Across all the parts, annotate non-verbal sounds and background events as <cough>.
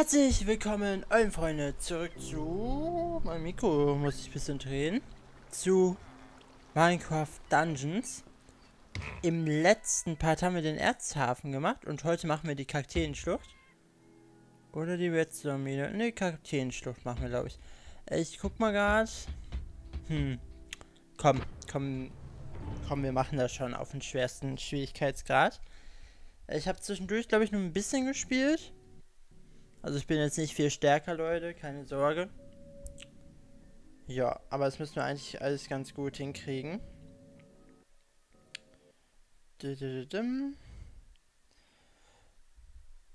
Herzlich willkommen, allen Freunde, zurück zu... Mein Mikro muss ich ein bisschen drehen. Zu Minecraft Dungeons. Im letzten Part haben wir den Erzhafen gemacht und heute machen wir die Kakteenschlucht. Oder die Redstone-Mine. Ne, Kakteenschlucht machen wir, glaube ich. Ich guck mal gerade. Hm. Komm, komm, komm, wir machen das schon auf den schwersten Schwierigkeitsgrad. Ich habe zwischendurch, glaube ich, nur ein bisschen gespielt. Also ich bin jetzt nicht viel stärker, Leute, keine Sorge. Ja, aber das müssen wir eigentlich alles ganz gut hinkriegen.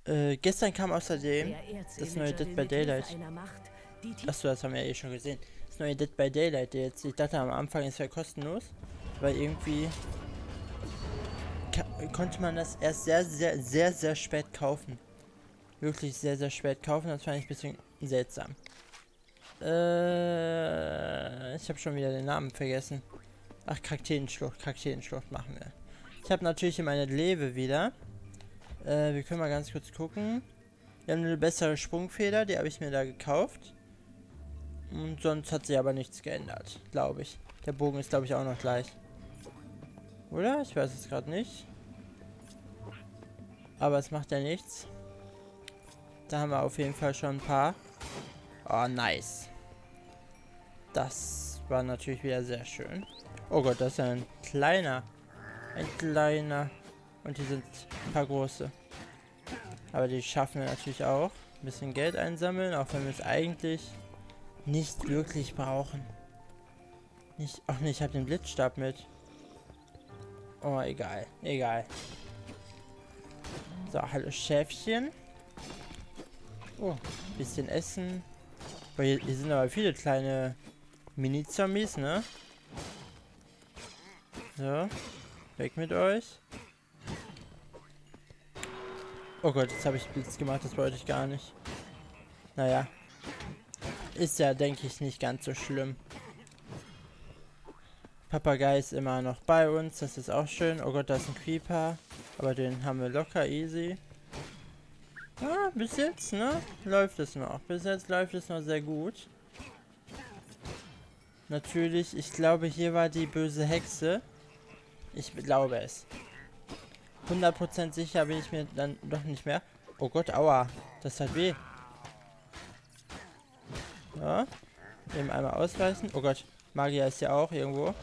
Äh, gestern kam außerdem das neue Dead by Daylight. Achso, das haben wir ja eh schon gesehen. Das neue Dead by Daylight jetzt. Ich dachte am Anfang ist ja kostenlos. Weil irgendwie konnte man das erst sehr, sehr, sehr, sehr spät kaufen wirklich sehr, sehr spät kaufen. Das fand ich ein bisschen seltsam. Äh, ich habe schon wieder den Namen vergessen. Ach, Kakteenschlucht. Machen wir. Ich habe natürlich hier meine Lewe wieder. Äh, wir können mal ganz kurz gucken. Wir haben eine bessere Sprungfeder, die habe ich mir da gekauft. Und sonst hat sich aber nichts geändert, glaube ich. Der Bogen ist, glaube ich, auch noch gleich. Oder? Ich weiß es gerade nicht. Aber es macht ja nichts. Da haben wir auf jeden Fall schon ein paar. Oh, nice. Das war natürlich wieder sehr schön. Oh Gott, das ist ein kleiner. Ein kleiner. Und die sind ein paar große. Aber die schaffen wir natürlich auch. Ein bisschen Geld einsammeln, auch wenn wir es eigentlich nicht wirklich brauchen. Nicht. Ach nee, ich habe den Blitzstab mit. Oh, egal. Egal. So, hallo Schäfchen. Oh, bisschen Essen. Weil hier, hier sind aber viele kleine Mini-Zombies, ne? So. Weg mit euch. Oh Gott, jetzt habe ich Blitz gemacht, das wollte ich gar nicht. Naja. Ist ja, denke ich, nicht ganz so schlimm. Papagei ist immer noch bei uns, das ist auch schön. Oh Gott, da ist ein Creeper. Aber den haben wir locker easy. Ah, bis jetzt, ne? Läuft es noch. Bis jetzt läuft es noch sehr gut. Natürlich, ich glaube, hier war die böse Hexe. Ich glaube es. 100% sicher bin ich mir dann doch nicht mehr. Oh Gott, aua. Das hat weh. Ja. Eben einmal ausweichen. Oh Gott. Magier ist ja auch irgendwo.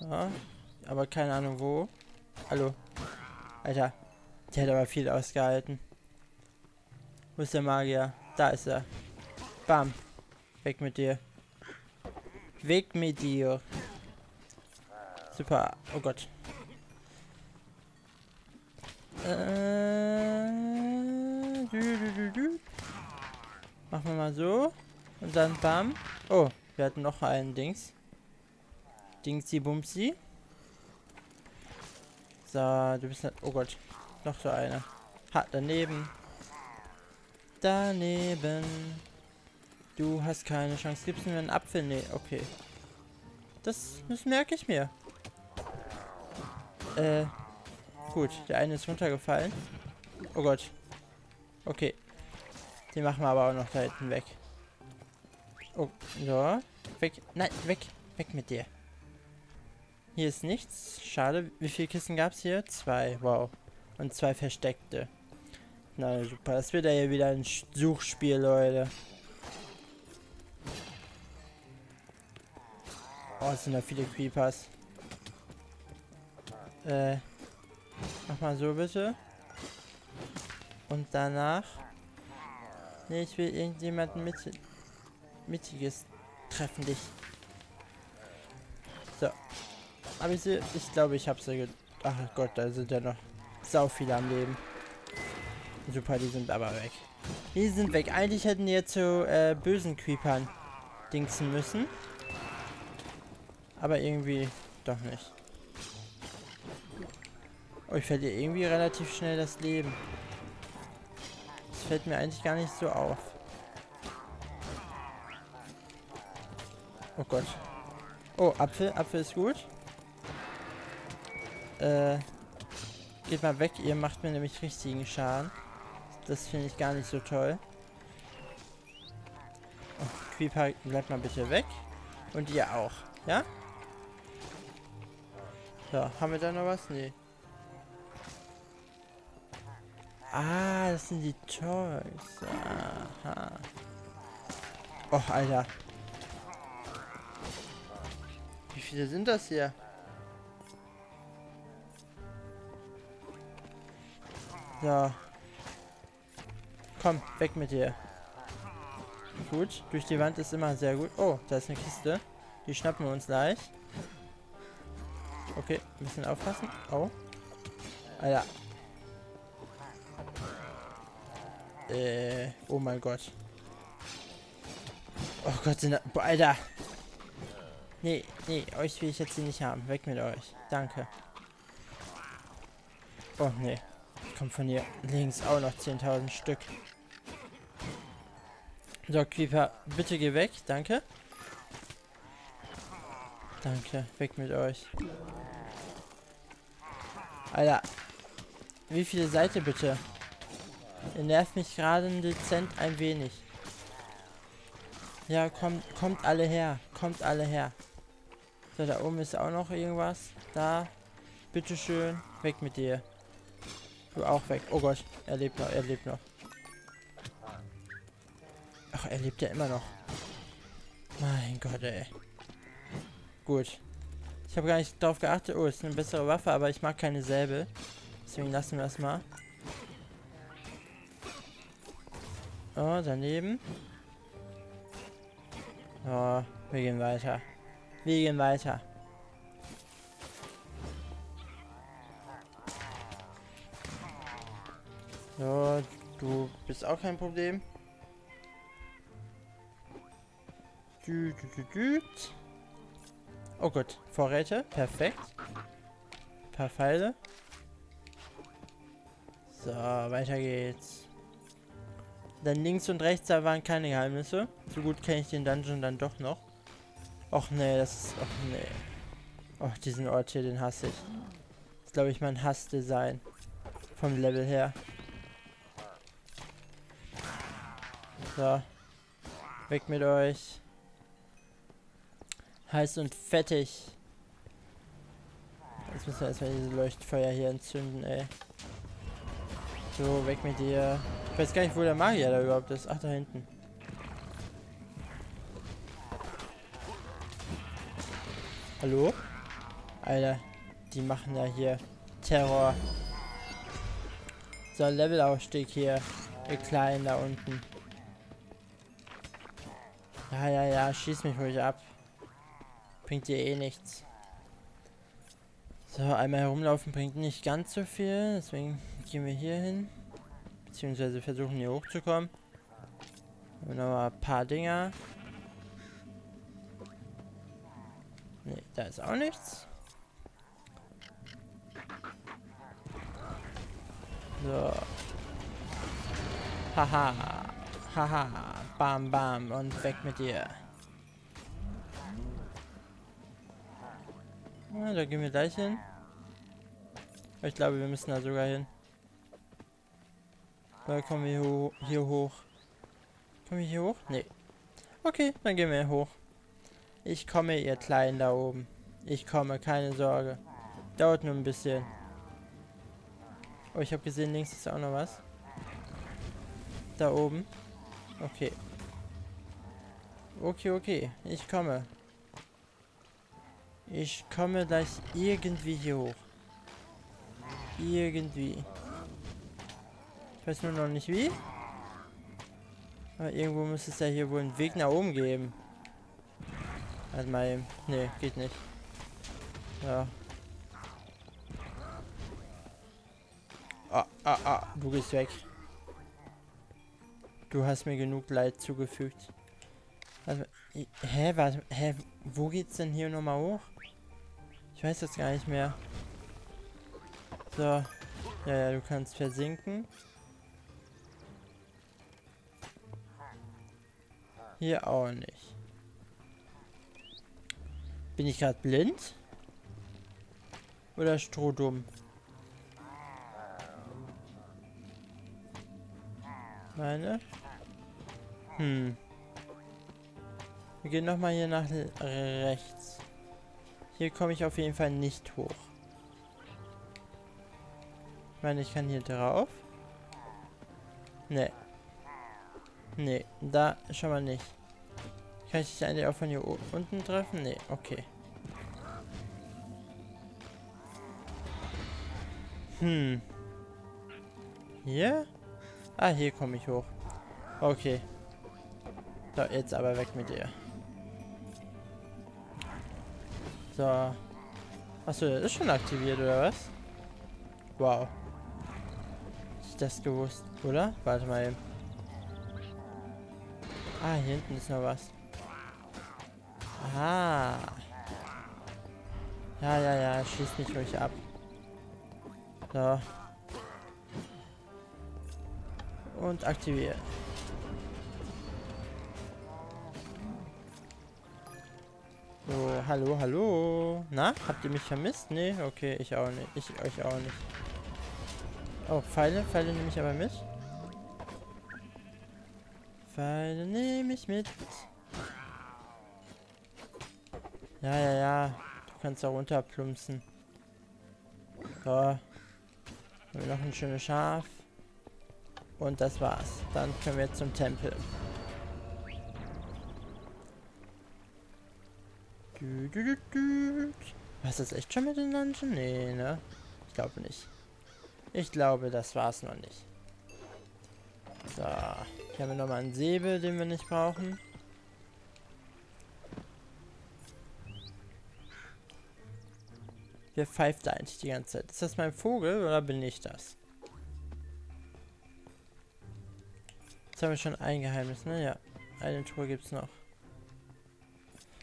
Ja. Aber keine Ahnung wo. Hallo. Alter. Der hat aber viel ausgehalten. Wo ist der Magier? Da ist er. Bam. Weg mit dir. Weg mit dir. Super. Oh Gott. Äh, Machen wir mal so. Und dann bam. Oh, wir hatten noch einen Dings. Dingsi Bumsi. So, du bist nicht. Oh Gott. Noch so eine. Ha, daneben. Daneben. Du hast keine Chance. Gibst du mir einen Apfel? Nee, okay. Das, das merke ich mir. Äh, gut. Der eine ist runtergefallen. Oh Gott. Okay. Den machen wir aber auch noch da hinten weg. Oh, so. Weg. Nein, weg. Weg mit dir. Hier ist nichts. Schade. Wie viele Kisten gab es hier? Zwei. Wow. Und zwei versteckte. Na super, das wird ja wieder ein Suchspiel, Leute. Oh, es sind da viele Creepers. Äh, mach mal so bitte. Und danach... Ne, ich will irgendjemanden mit Mittiges treffen dich. So. Aber ich, ich glaube, ich habe sie... Ach Gott, da sind ja noch sau viele am Leben. Super, die sind aber weg. Die sind weg. Eigentlich hätten die jetzt zu äh, bösen Creepern dingsen müssen. Aber irgendwie doch nicht. Oh, ich verliere irgendwie relativ schnell das Leben. Das fällt mir eigentlich gar nicht so auf. Oh Gott. Oh, Apfel. Apfel ist gut. Äh, Geht mal weg, ihr macht mir nämlich richtigen Schaden. Das finde ich gar nicht so toll. Oh, Creeper, bleibt mal bitte weg. Und ihr auch, ja? So, haben wir da noch was? Nee. Ah, das sind die Toys. Aha. Och, Alter. Wie viele sind das hier? So. Komm, weg mit dir. Gut, durch die Wand ist immer sehr gut. Oh, da ist eine Kiste. Die schnappen wir uns gleich. Okay, ein bisschen aufpassen. Oh. Alter. Äh, oh mein Gott. Oh Gott, sind da, Alter. Nee, nee, euch will ich jetzt hier nicht haben. Weg mit euch. Danke. Oh, nee. Kommt von hier links auch noch 10.000 Stück. So, Creeper, bitte geh weg. Danke. Danke, weg mit euch. Alter. Wie viele Seite bitte? Ihr nervt mich gerade dezent ein wenig. Ja, kommt, kommt alle her. Kommt alle her. So, da oben ist auch noch irgendwas. Da. Bitteschön. Weg mit dir. Auch weg. Oh Gott. Er lebt noch. Er lebt noch. Ach, er lebt ja immer noch. Mein Gott, ey. Gut. Ich habe gar nicht darauf geachtet. Oh, ist eine bessere Waffe, aber ich mag keine Säbel. Deswegen lassen wir das mal. Oh, daneben. Oh, wir gehen weiter. Wir gehen weiter. So, du bist auch kein Problem. Dü, dü, dü. Oh Gott, Vorräte, perfekt. Ein paar Pfeile. So, weiter geht's. Dann links und rechts, da waren keine Geheimnisse. So gut kenne ich den Dungeon dann doch noch. Och nee, das ist... Och nee. Och, diesen Ort hier, den hasse ich. Das ist, glaube ich, mein Hassdesign. Vom Level her. So. Weg mit euch. Heiß und fettig. Jetzt müssen wir erstmal diese Leuchtfeuer hier entzünden, ey. So, weg mit dir. Ich weiß gar nicht, wo der Magier da überhaupt ist. Ach, da hinten. Hallo? Alter, die machen ja hier Terror. So, Levelaufstieg hier. Ihr Kleinen da unten. Ja, ja, ja, schieß mich ruhig ab. Bringt dir eh nichts. So, einmal herumlaufen bringt nicht ganz so viel, deswegen gehen wir hier hin. Beziehungsweise versuchen hier hochzukommen. Und noch mal ein paar Dinger. Ne, da ist auch nichts. So. Haha. Haha. Bam, bam. Und weg mit dir. Ja, da gehen wir gleich hin. Ich glaube, wir müssen da sogar hin. Da kommen wir ho hier hoch. Kommen wir hier hoch? Nee. Okay, dann gehen wir hoch. Ich komme, ihr Kleinen da oben. Ich komme, keine Sorge. Dauert nur ein bisschen. Oh, ich habe gesehen, links ist auch noch was. Da oben. Okay. Okay, okay. Ich komme. Ich komme gleich irgendwie hier hoch. Irgendwie. Ich weiß nur noch nicht wie. Aber irgendwo muss es ja hier wohl einen Weg nach oben geben. Halt mal eben. Nee, geht nicht. Ja. Ah, ah, ah, du gehst weg. Du hast mir genug Leid zugefügt. Also, hä, warte, hä, wo geht's denn hier nochmal hoch? Ich weiß jetzt gar nicht mehr. So. Ja, ja, du kannst versinken. Hier auch nicht. Bin ich gerade blind? Oder strohdumm? Meine. Hm. Wir gehen nochmal hier nach rechts. Hier komme ich auf jeden Fall nicht hoch. Ich meine, ich kann hier drauf. Nee. Nee, da schon mal nicht. Kann ich dich eigentlich auch von hier unten treffen? Nee, okay. Hm. Hier? Ah, hier komme ich hoch. Okay. So, jetzt aber weg mit dir. So. Achso, das ist schon aktiviert, oder was? Wow. Ich das gewusst, oder? Warte mal eben. Ah, hier hinten ist noch was. Aha. Ja, ja, ja, schießt mich ruhig ab. So. Und aktivieren. So, hallo, hallo. Na, habt ihr mich vermisst? Nee, okay, ich auch nicht. Ich euch auch nicht. Oh, Pfeile, Pfeile nehme ich aber mit. Pfeile nehme ich mit. Ja, ja, ja. Du kannst da runterplumpsen. So. Haben wir noch ein schönes Schaf. Und das war's. Dann können wir zum Tempel. Was ist echt schon mit den Dungeon? Nee, ne? Ich glaube nicht. Ich glaube, das war's noch nicht. So. Hier haben wir nochmal einen Säbel, den wir nicht brauchen. Wer pfeift da eigentlich die ganze Zeit? Ist das mein Vogel oder bin ich das? Jetzt haben wir schon ein Geheimnis, ne? Ja. Eine Truhe gibt's noch.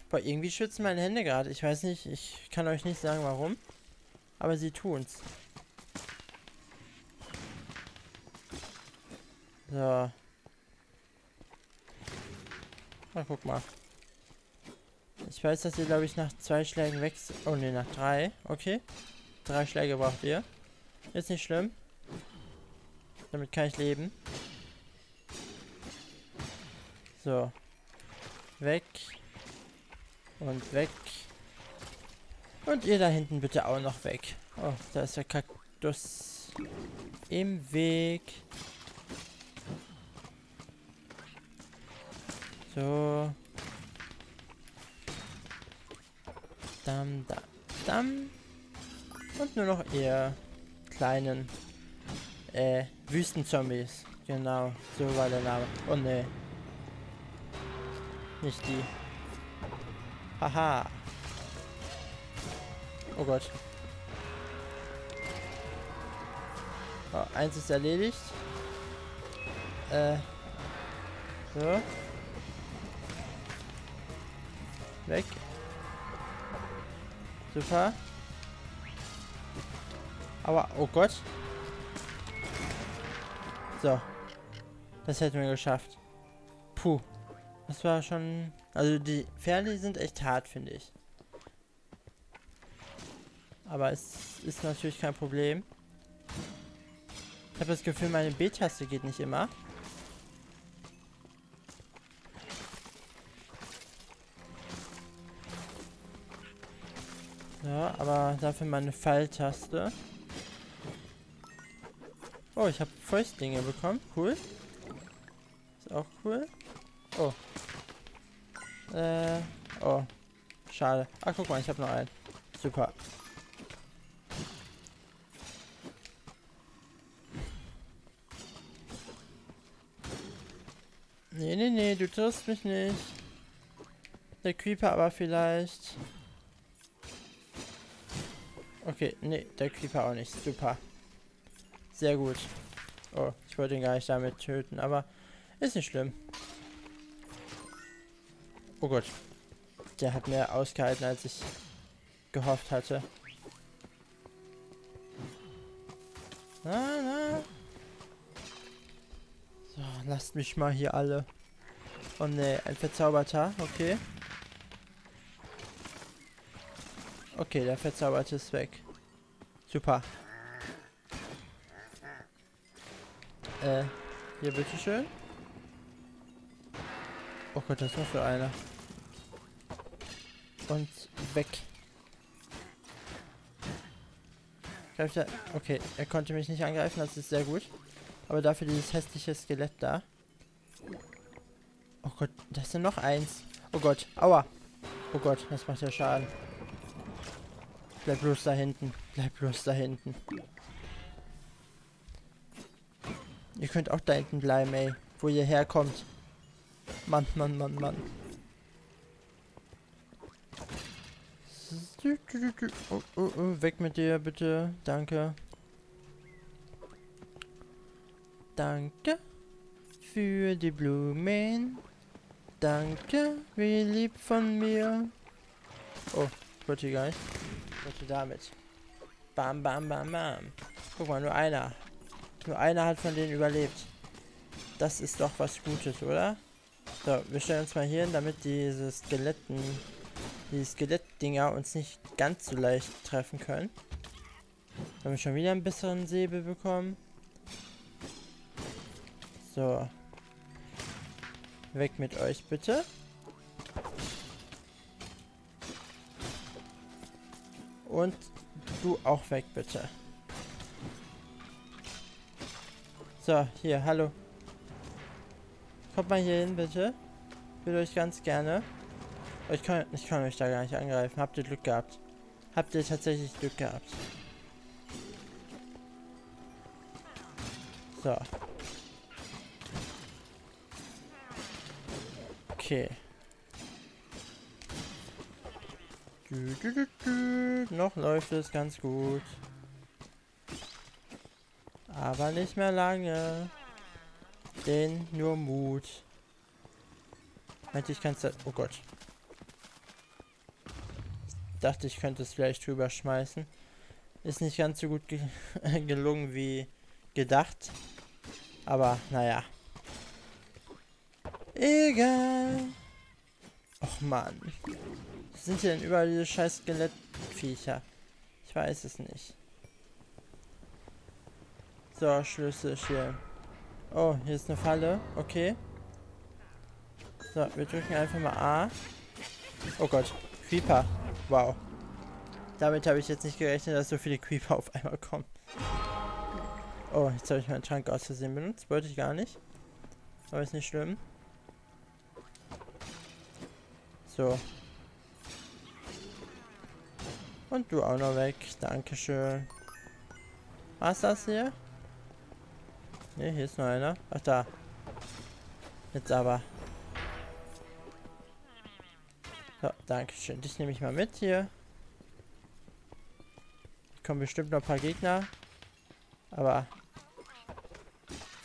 Boah, irgendwie schützen meine Hände gerade. Ich weiß nicht, ich kann euch nicht sagen warum. Aber sie tun's. So. Na, guck mal. Ich weiß, dass ihr, glaube ich, nach zwei Schlägen weg... Oh, ne, nach drei. Okay. Drei Schläge braucht ihr. Ist nicht schlimm. Damit kann ich leben. So. Weg. Und weg. Und ihr da hinten bitte auch noch weg. Oh, da ist der Kaktus im Weg. So. Dam, dam, dam. Und nur noch ihr kleinen äh, Wüstenzombies. Genau, so war der Name. Oh ne. Nicht die. Haha. Oh Gott. Oh, eins ist erledigt. Äh. So. Weg. Super. Aber, oh Gott. So. Das hätten wir geschafft. Puh. Das war schon... Also die Pferde sind echt hart, finde ich. Aber es ist natürlich kein Problem. Ich habe das Gefühl, meine B-Taste geht nicht immer. Ja, aber dafür meine Pfeiltaste. Oh, ich habe Fäustlinge bekommen. Cool. Ist auch cool. Oh. Äh. Oh. Schade. Ah, guck mal, ich habe noch einen. Super. Nee, nee, nee, du triffst mich nicht. Der Creeper aber vielleicht. Okay, nee, der Creeper auch nicht. Super. Sehr gut. Oh, ich wollte ihn gar nicht damit töten, aber ist nicht schlimm. Oh Gott. Der hat mehr ausgehalten, als ich gehofft hatte. Na, na. So, lasst mich mal hier alle. Oh ne, ein Verzauberter, okay. Okay, der Verzauberte ist weg. Super. Äh, Hier, bitteschön. Oh Gott, das ist noch für einer. Und weg. Greift er. Okay, er konnte mich nicht angreifen, das ist sehr gut. Aber dafür dieses hässliche Skelett da. Oh Gott, da ist noch eins. Oh Gott, aua. Oh Gott, das macht ja Schaden. Bleib bloß da hinten. Bleib bloß da hinten. Ihr könnt auch da hinten bleiben, ey. Wo ihr herkommt. Mann, Mann, Mann, Mann. Oh, oh, oh, weg mit dir, bitte. Danke. Danke für die Blumen. Danke, wie lieb von mir. Oh, gar nicht. Wollte damit. Bam, bam, bam, bam. Guck mal, nur einer. Nur einer hat von denen überlebt. Das ist doch was Gutes, oder? So, wir stellen uns mal hier hin, damit diese Skeletten, die Skelettdinger uns nicht ganz so leicht treffen können. Haben wir schon wieder einen besseren Säbel bekommen. So. Weg mit euch, bitte. Und du auch weg, bitte. So, hier, hallo. Kommt mal hier hin, bitte. Ich will euch ganz gerne. Ich kann, ich kann euch da gar nicht angreifen. Habt ihr Glück gehabt? Habt ihr tatsächlich Glück gehabt? So. Okay. Du, du, du, Noch läuft es ganz gut. Aber nicht mehr lange. Denn nur Mut. Meinte ich kann's Oh Gott. Dachte, ich könnte es vielleicht drüber schmeißen. Ist nicht ganz so gut ge <laughs> gelungen wie gedacht. Aber naja. Egal. Och man. Was sind hier denn überall diese scheiß Skelettviecher? Ich weiß es nicht. So, Schlüsselchen. Oh, hier ist eine Falle. Okay. So, wir drücken einfach mal A. Oh Gott. Creeper. Wow. Damit habe ich jetzt nicht gerechnet, dass so viele Creeper auf einmal kommen. Oh, jetzt habe ich meinen Trank aus Versehen benutzt. Wollte ich gar nicht. Aber ist nicht schlimm. So. Und du auch noch weg. Dankeschön. Was das hier? Ne, hier ist noch einer. Ach, da. Jetzt aber. So, danke schön. Dich nehme ich mal mit hier. Kommen bestimmt noch ein paar Gegner. Aber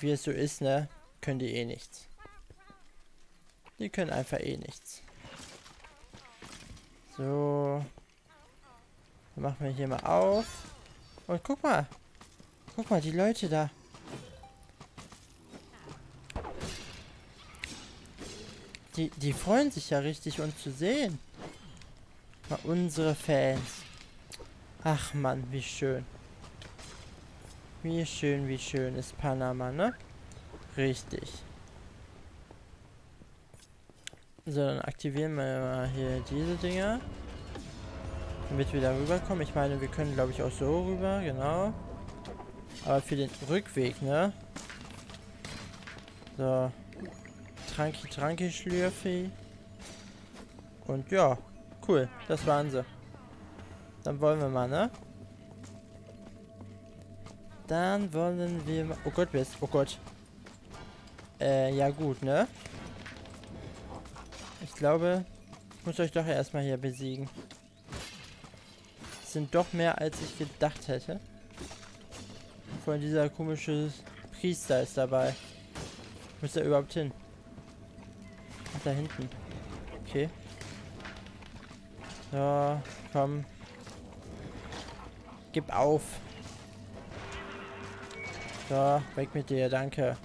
wie es so ist, ne, können die eh nichts. Die können einfach eh nichts. So. Dann machen wir hier mal auf. Und guck mal. Guck mal, die Leute da. Die, die freuen sich ja richtig, uns zu sehen. Mal unsere Fans. Ach man, wie schön. Wie schön, wie schön ist Panama, ne? Richtig. So, dann aktivieren wir mal hier diese Dinger. Damit wir da rüberkommen. Ich meine, wir können, glaube ich, auch so rüber, genau. Aber für den Rückweg, ne? So. Tranki, Tranki, Schlürfi. Und ja, cool. Das waren sie. Dann wollen wir mal, ne? Dann wollen wir mal... Oh Gott, wer ist... Oh Gott. Äh, ja gut, ne? Ich glaube, ich muss euch doch erstmal hier besiegen. Es sind doch mehr, als ich gedacht hätte. Vor allem dieser komische Priester ist dabei. Ist er überhaupt hin? Da hinten. Okay. So, komm. Gib auf. So, weg mit dir, danke.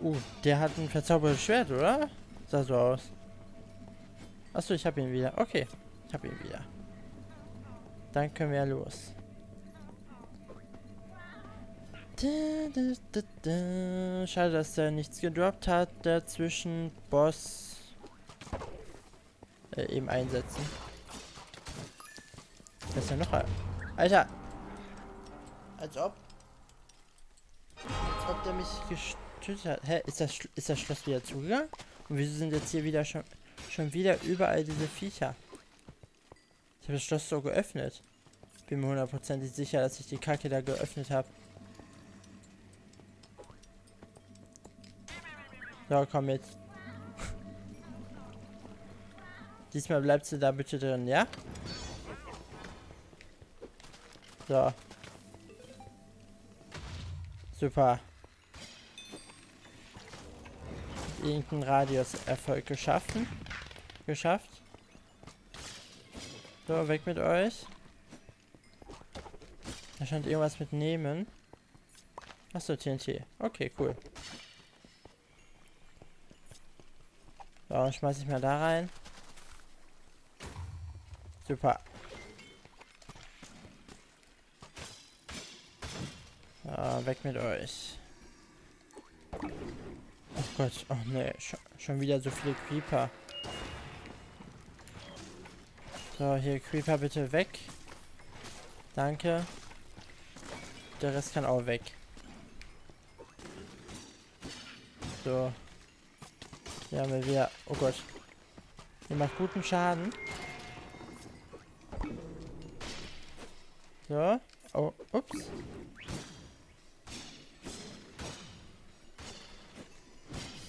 Uh, der hat ein verzaubertes Schwert, oder? Sah so aus. Achso, ich hab ihn wieder. Okay, ich hab ihn wieder. Dann können wir los. Schade, dass der nichts gedroppt hat. Dazwischen Boss äh, eben einsetzen. Das ist ja noch. Alter! Als ob. Als ob der mich getötet hat. Hä, ist das, ist das Schloss wieder zugegangen? Und wieso sind jetzt hier wieder schon, schon wieder überall diese Viecher? Ich habe das Schloss so geöffnet. Bin mir hundertprozentig sicher, dass ich die Kacke da geöffnet habe. So, komm mit. Diesmal bleibst du da bitte drin, ja? So. Super. Irgendeinen Radius-Erfolg geschaffen. Geschafft. So, weg mit euch. Da scheint irgendwas mit. Achso, TNT. Okay, cool. So, schmeiß ich mal da rein. Super. So, weg mit euch. Oh Gott, oh ne, Sch schon wieder so viele Creeper. So, hier Creeper bitte weg. Danke. Der Rest kann auch weg. So. Hier haben wir wieder... Oh Gott. Ihr macht guten Schaden. So. Oh, ups.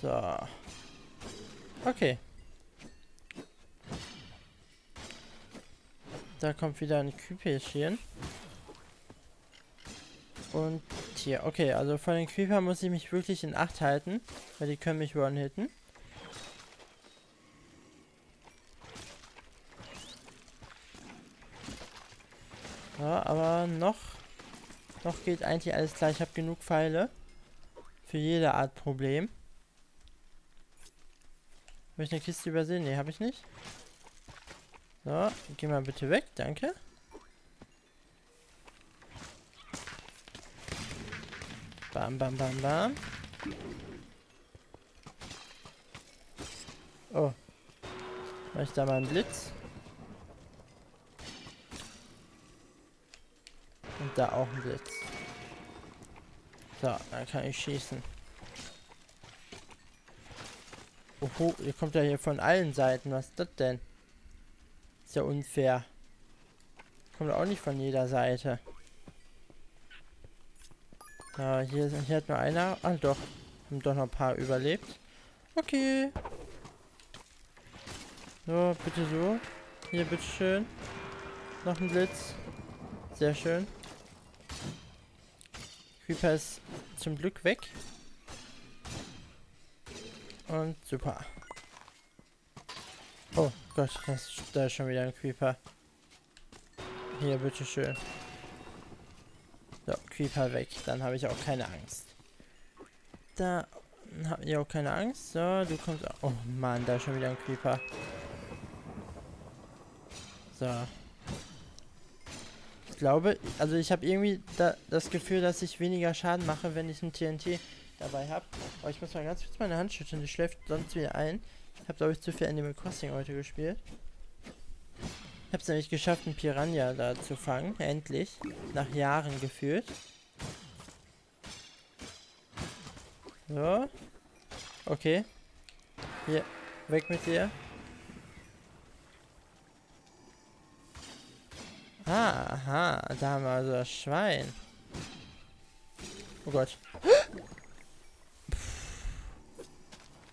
So. Okay. Da kommt wieder ein Küpelchen. Und hier, okay, also von den Creeper muss ich mich wirklich in Acht halten, weil die können mich one-hitten. Ja, aber noch, noch geht eigentlich alles klar. Ich habe genug Pfeile für jede Art Problem. Habe ich eine Kiste übersehen? Ne, habe ich nicht. So, geh mal bitte weg, danke. Bam, bam, bam, bam. Oh. Mach ich da mal einen Blitz? Und da auch ein Blitz. So, dann kann ich schießen. Oho, ihr kommt ja hier von allen Seiten. Was ist das denn? Ist ja unfair. Kommt auch nicht von jeder Seite. Ja, hier, hier hat nur einer. Ah, doch. Haben doch noch ein paar überlebt. Okay. So, bitte so. Hier, bitteschön. Noch ein Blitz. Sehr schön. Creeper ist zum Glück weg. Und super. Oh Gott, das, da ist schon wieder ein Creeper. Hier, bitteschön. So, Creeper weg. Dann habe ich auch keine Angst. Da habe ich auch keine Angst. So, du kommst auch. Oh Mann, da ist schon wieder ein Creeper. So glaube, also ich habe irgendwie da, das Gefühl, dass ich weniger Schaden mache, wenn ich ein TNT dabei habe. Aber ich muss mal ganz kurz meine Hand schütteln, die schläft sonst wieder ein. Ich habe, glaube ich, zu viel Animal Crossing heute gespielt. Ich habe es nämlich geschafft, einen Piranha da zu fangen. Endlich. Nach Jahren gefühlt. So. Okay. Hier. Weg mit dir. Aha, da haben wir also das Schwein. Oh Gott.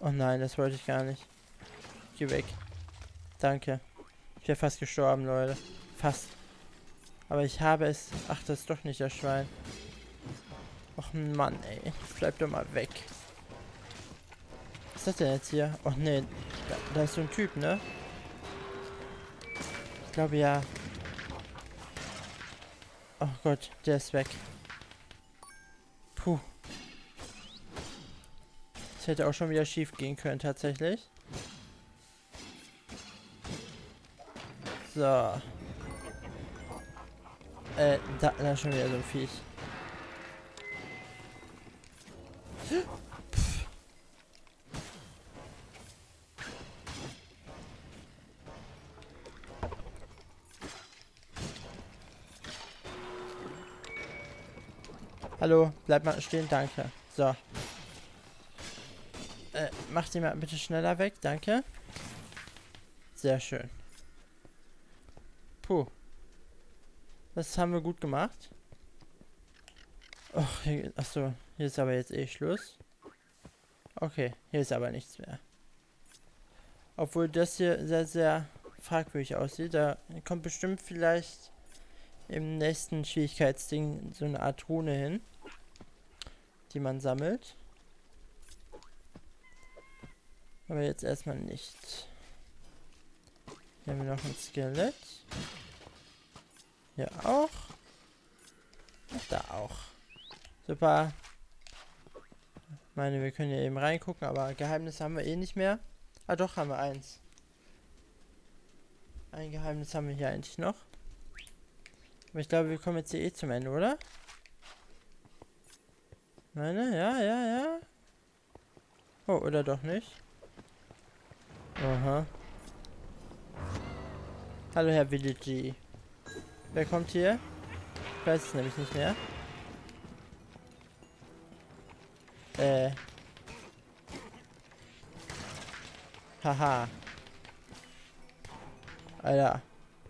Oh nein, das wollte ich gar nicht. Geh weg. Danke. Ich wäre fast gestorben, Leute. Fast. Aber ich habe es... Ach, das ist doch nicht das Schwein. Och Mann, ey. Bleib doch mal weg. Was ist das denn jetzt hier? Oh nee. Da, da ist so ein Typ, ne? Ich glaube ja. Oh Gott, der ist weg. Puh. Das hätte auch schon wieder schief gehen können, tatsächlich. So. Äh, da, da schon wieder so ein Viech. Hallo, bleib mal stehen, danke. So. Äh, mach die mal bitte schneller weg, danke. Sehr schön. Puh. Das haben wir gut gemacht. Och, hier, achso, hier ist aber jetzt eh Schluss. Okay, hier ist aber nichts mehr. Obwohl das hier sehr, sehr fragwürdig aussieht. Da kommt bestimmt vielleicht im nächsten Schwierigkeitsding so eine Art Rune hin, die man sammelt. Aber jetzt erstmal nicht. Hier haben wir noch ein Skelett. Hier auch. Und da auch. Super. Ich meine, wir können ja eben reingucken, aber Geheimnis haben wir eh nicht mehr. Ah doch, haben wir eins. Ein Geheimnis haben wir hier eigentlich noch. Aber ich glaube, wir kommen jetzt hier eh zum Ende, oder? Meine, ja, ja, ja. Oh, oder doch nicht? Aha. Hallo, Herr Villagey. Wer kommt hier? Ich weiß es nämlich nicht mehr. Äh. Haha. Alter.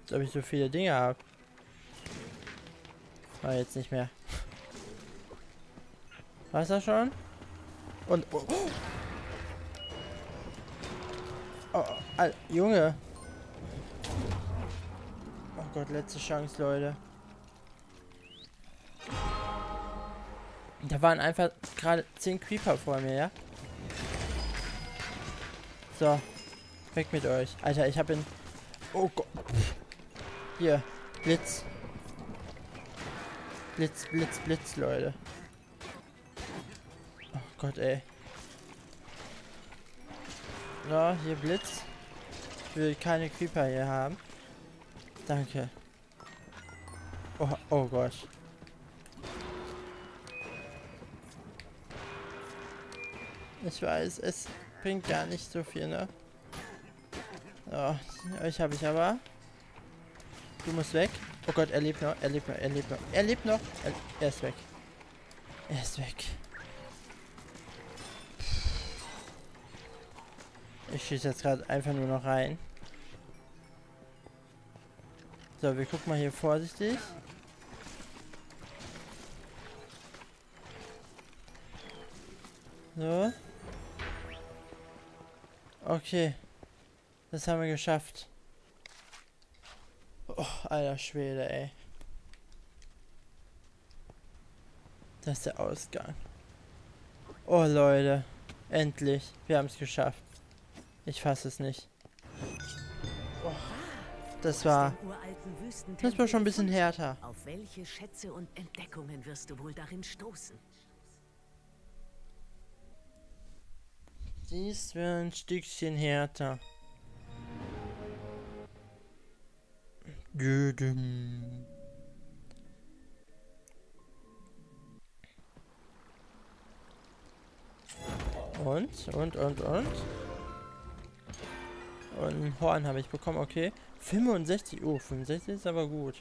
Als ob ich so viele Dinge habe. Aber jetzt nicht mehr. Weiß er schon? Und... Oh, oh, oh Junge. Oh Gott, letzte Chance, Leute. Da waren einfach gerade 10 Creeper vor mir, ja? So. Weg mit euch. Alter, ich hab ihn... Oh Gott. Hier. Blitz. Blitz, Blitz, Blitz, Leute. Gott, ey. Ja, hier Blitz. Ich will keine Creeper hier haben. Danke. Oh, oh Gott. Ich weiß, es bringt gar nicht so viel, ne? Oh, euch habe ich aber. Du musst weg. Oh Gott, er lebt noch, er lebt noch, er lebt noch. Er lebt noch. Er, er ist weg. Er ist weg. Ich schieße jetzt gerade einfach nur noch rein. So, wir gucken mal hier vorsichtig. So. Okay. Das haben wir geschafft. Oh, alter Schwede, ey. Das ist der Ausgang. Oh, Leute. Endlich. Wir haben es geschafft. Ich fasse es nicht. Oh. Das war. Das war schon ein bisschen härter. Auf welche Schätze und Entdeckungen wirst du wohl darin stoßen? Dies wäre ein Stückchen härter. Düdüm. Und, und, und, und. Und ein Horn habe ich bekommen, okay. 65, oh, 65 ist aber gut.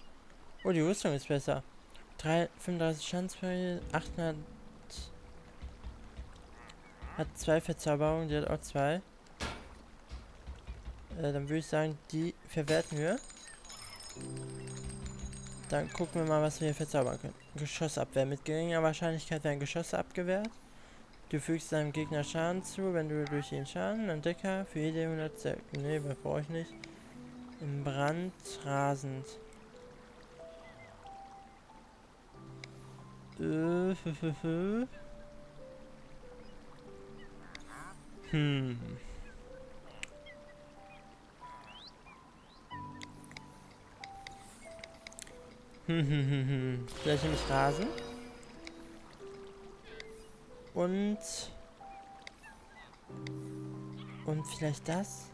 Oh, die Rüstung ist besser. 3, 35 Schadensfähigkeit, 800... Hat zwei Verzauberungen, die hat auch zwei. Äh, dann würde ich sagen, die verwerten wir. Dann gucken wir mal, was wir hier verzaubern können. Geschossabwehr. Mit geringer Wahrscheinlichkeit werden Geschosse abgewehrt. Du fügst deinem Gegner Schaden zu, wenn du durch ihn Schaden Entdecker für jede 100 Sekunden. Ne, brauche ich nicht. Im Brand rasend. Äh, <laughs> hm. Hm, hm, hm, hm. Vielleicht nehme ich Rasen. Und... Und vielleicht das?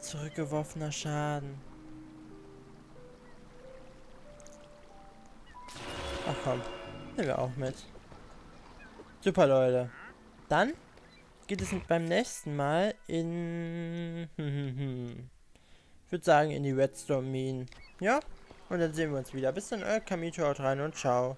Zurückgeworfener Schaden. Ach komm, nehmen wir auch mit. Super, Leute. Dann geht es beim nächsten Mal in... <laughs> ich würde sagen in die Redstone Mine. Ja? Und dann sehen wir uns wieder. Bis dann, euer Kamito, haut rein und ciao.